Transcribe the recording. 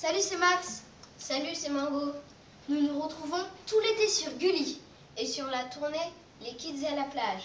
Salut, c'est Max. Salut, c'est Mango. Nous nous retrouvons tout l'été sur Gulli. Et sur la tournée Les Kids à la plage.